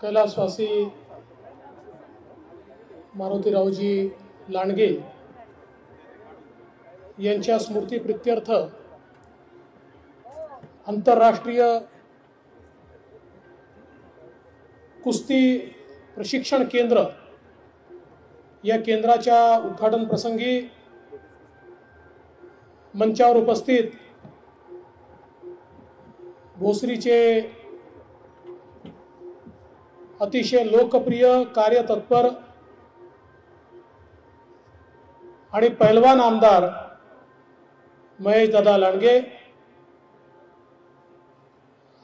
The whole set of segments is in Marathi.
कैलासवासी मारुतीरावजी लांडगे यांच्या स्मृतीप्रित्यर्थ आंतरराष्ट्रीय कुस्ती प्रशिक्षण केंद्र या केंद्राच्या उद्घाटन प्रसंगी मंचावर उपस्थित भोसरीचे अतिशय लोकप्रिय कार्यतत्पर आणि पैलवान आमदार महेश दादा लांडगे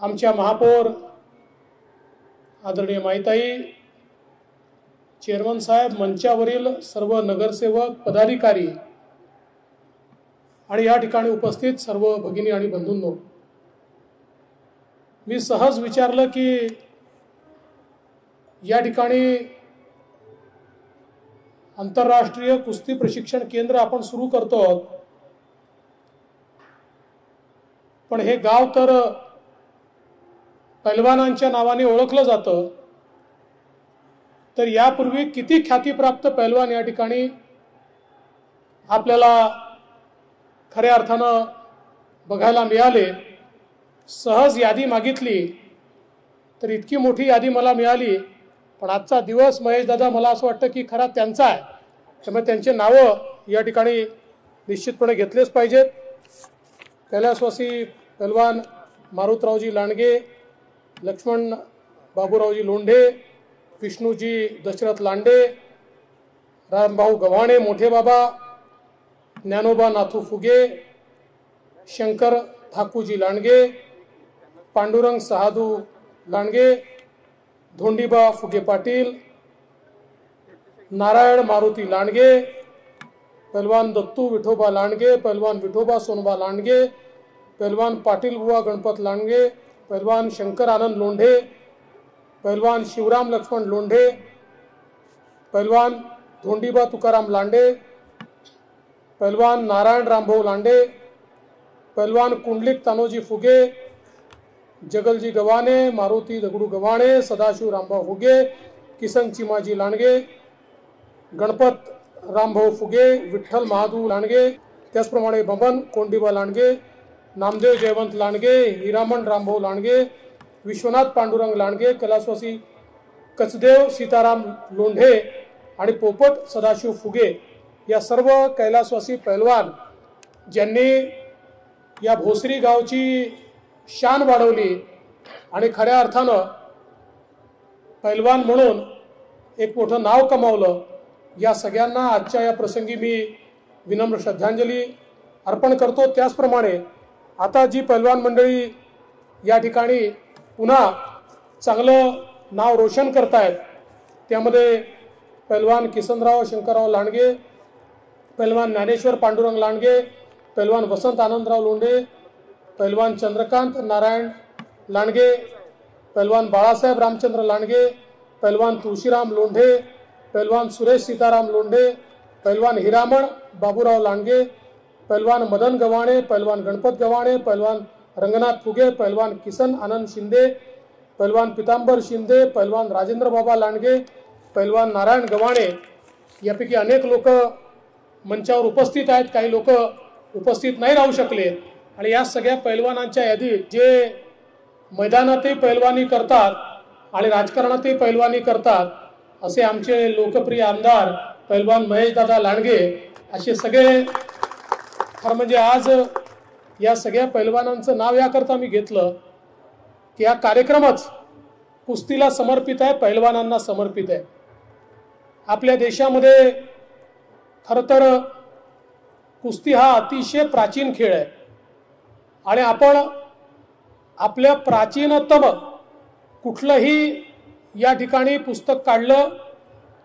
आमच्या महापौर आदरणीय माहिताई चेअरमन साहेब मंचावरील सर्व नगरसेवक पदाधिकारी आणि या ठिकाणी उपस्थित सर्व भगिनी आणि बंधूंनो मी सहज विचारलं की या ठिकाणी आंतरराष्ट्रीय कुस्ती प्रशिक्षण केंद्र आपण सुरू करतो. आहोत पण हे गाव तर पैलवानांच्या नावाने ओळखलं जातं. तर यापूर्वी किती ख्यातीप्राप्त पैलवान या ठिकाणी आपल्याला खऱ्या अर्थानं बघायला मिळाले? सहज यादी मागितली. तर इतकी मोठी यादी मला मिळाली. पण आजचा दिवस महेशदादा मला असं वाटतं की खरा त्यांचा आहे. त्यामुळे त्यांचे नावं या ठिकाणी निश्चितपणे घेतलेच पाहिजेत. कैलासवासी पहलवान मारुतरावजी लांडगे लक्ष्मण बाबूरावजी लोंढे विष्णूजी दशरथ लांडे रामभाऊ गव्हाणे मोठे बाबा ज्ञानोबा नाथू फुगे शंकर ठाकूजी लांडगे पांडुरंग सहादू लांडगे धोंडीबा फुगे पाटील, नारायण मारुती लांडगे, पहलवान दत्तू विठोबा लांडगे, पहलवान विठोबा सोनबा लांडगे, पहलवान पाटील बुवा गणपत लांडगे, पहलवान शंकर आनंद लोंढे, पहलवान शिवराम लक्ष्मण लोंढे, पहलवान धोंडीबा तुकाराम लांडे, पहलवान नारायण रामभाऊ लांडे, पहलवान कुंडलिक तानोजी फुगे जगलजी गव्हाणे मारुती दगडू गव्हाणे सदाशिव रामभाऊ फुगे किसन चिमाजी लांडगे गणपत रामभाऊ फुगे विठ्ठल महादू लांडगे त्याचप्रमाणे बबन कोंडिबा लांडगे नामदेव जयवंत लांडगे हिरामण रामभाऊ लांडगे विश्वनाथ पांडुरंग लांडगे कैलासवासी कचदेव सीताराम लोंढे आणि पोपट सदाशिव फुगे या सर्व कैलासवासी पैलवान ज्यांनी या भोसरी गावची शान वाढवली आणि खऱ्या अर्थानं पैलवान म्हणून एक मोठं नाव कमावलं. या सगळ्यांना आजच्या या प्रसंगी मी विनम्र श्रद्धांजली अर्पण करतो. त्याचप्रमाणे आता जी पैलवान मंडळी या ठिकाणी पुन्हा चांगलं नाव रोशन करतायत त्यामध्ये पैलवान किसनराव शंकरराव लांडगे पैलवान ज्ञानेश्वर पांडुरंग लांडगे पैलवान वसंत आनंदराव लोंढे पैलवान चंद्रकांत नारायण लांडगे पैलवान बाळासाहेब रामचंद्र लांडगे पैलवान तुळशीराम लोंढे पैलवान सुरेश सीताराम लोंढे पैलवान हिरामण बाबूराव लांडगे पैलवान मदन गव्हाणे पैलवान गणपत गव्हाणे पैलवान रंगनाथ फुगे पैलवान किसन आनंद शिंदे पैलवान पितांबर शिंदे पैलवान राजेंद्र बाबा लांडगे पैलवान नारायण गव्हाणे. यापैकी अनेक लोक मंचावर उपस्थित आहेत. काही लोक उपस्थित नाही राहू शकले. आणि या सगळ्या पैलवानांच्या यादीत जे मैदानातही पैलवानी करतात आणि राजकारणातही पैलवानी करतात असे आमचे लोकप्रिय आमदार पैलवान महेशदादा लांडगे असे सगळे खरं म्हणजे आज या सगळ्या पैलवानांचं नाव याकरता मी घेतलं की हा कार्यक्रमच कुस्तीला समर्पित आहे पैलवानांना समर्पित आहे. आपल्या देशामध्ये खरं तर कुस्ती हा अतिशय प्राचीन खेळ आहे. आणि आपण आपल्या प्राचीनतम कुठलंही या ठिकाणी पुस्तक काढलं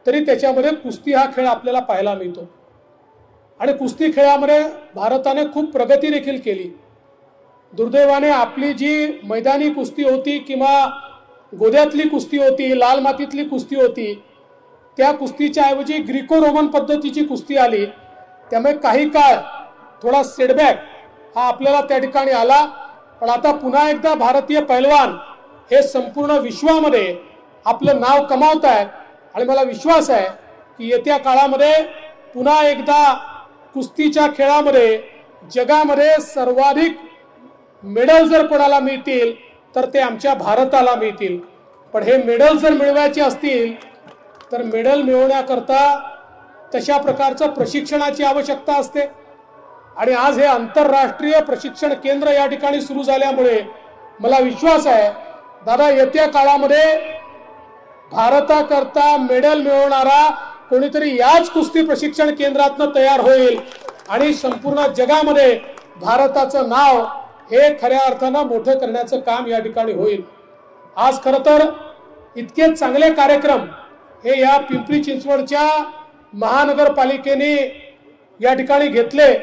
तरी त्याच्यामध्ये कुस्ती हा खेळ आपल्याला पाहायला मिळतो. आणि कुस्ती खेळामध्ये भारताने खूप प्रगती देखील केली. दुर्दैवाने आपली जी मैदानी कुस्ती होती किंवा गोद्यातली कुस्ती होती लाल मातीतली कुस्ती होती त्या कुस्तीच्या ऐवजी ग्रीको रोमन पद्धतीची कुस्ती आली. त्यामुळे काही काळ थोडा सेटबॅक हा आपल्याला त्या ठिकाणी आला. पण आता पुन्हा एकदा भारतीय पैलवान हे संपूर्ण विश्वामध्ये आपलं नाव कमावत आहेत आणि मला विश्वास आहे की येत्या काळामध्ये पुन्हा एकदा कुस्तीच्या खेळामध्ये जगामध्ये सर्वाधिक मेडल जर कोणाला मिळतील तर ते आमच्या भारताला मिळतील. पण हे मेडल जर मिळवायचे असतील तर मेडल मिळवण्याकरता तशा प्रकारचं प्रशिक्षणाची आवश्यकता असते. आणि आज हे आंतरराष्ट्रीय प्रशिक्षण केंद्र या ठिकाणी सुरू झाल्यामुळे मला विश्वास आहे दादा येत्या काळामध्ये भारताकरता मेडल मिळवणारा कोणीतरी याच कुस्ती प्रशिक्षण केंद्रातनं तयार होईल आणि संपूर्ण जगामध्ये भारताचं नाव हे खऱ्या अर्थानं मोठं करण्याचं काम या ठिकाणी होईल. आज खरं तर इतके चांगले कार्यक्रम हे या पिंपरी चिंचवडच्या महानगरपालिकेने या ठिकाणी घेतले.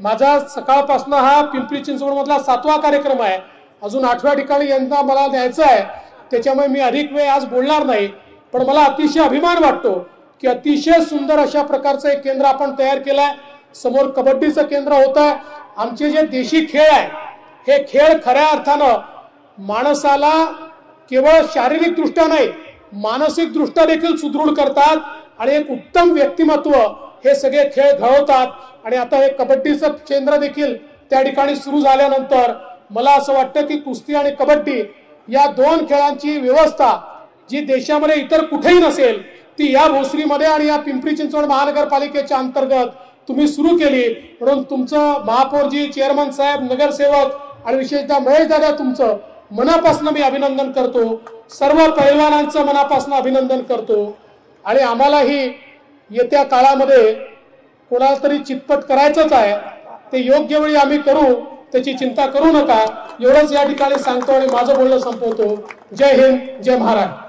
माझा सकाळपासून हा पिंपरी चिंचवड मधला सातवा कार्यक्रम आहे. अजून आठव्या ठिकाणी यंदा मला द्यायचं आहे. त्याच्यामुळे मी अधिक वेळ आज बोलणार नाही. पण मला अतिशय अभिमान वाटतो की अतिशय सुंदर अशा प्रकारचं एक केंद्र आपण तयार केलं आहे समोर कबड्डीचं केंद्र होतं आमचे जे देशी खेळ आहे हे खेळ खऱ्या अर्थानं माणसाला केवळ शारीरिकदृष्ट्या नाही मानसिकदृष्ट्या देखील सुदृढ करतात. आणि एक उत्तम व्यक्तिमत्व हे सगळे खेळ घडवतात. आणि आता हे कबड्डीचं केंद्र देखील त्या ठिकाणी सुरू झाल्यानंतर मला असं वाटतं की कुस्ती आणि कबड्डी या दोन खेळांची व्यवस्था जी देशामध्ये इतर कुठेही नसेल ती या भोसरीमध्ये आणि या पिंपरी चिंचवड महानगरपालिकेच्या अंतर्गत तुम्ही सुरू केली. म्हणून तुमचं महापौरजी चेअरमन साहेब नगरसेवक आणि विशेषतः महेश दादा तुमचं मनापासून मी अभिनंदन करतो. सर्व पैलवानांचं मनापासून अभिनंदन करतो. आणि आम्हालाही येत्या काळामध्ये कोणाला तरी चितपट करायचंच आहे. ते योग्य वेळी आम्ही करू त्याची चिंता करू नका. एवढंच या ठिकाणी सांगतो आणि माझं बोलणं संपवतो. जय हिंद जय महाराज